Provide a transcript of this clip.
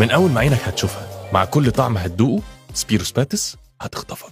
من أول ما عينك هتشوفها مع كل طعم هتدوقه سبيروس باتس هتخطفك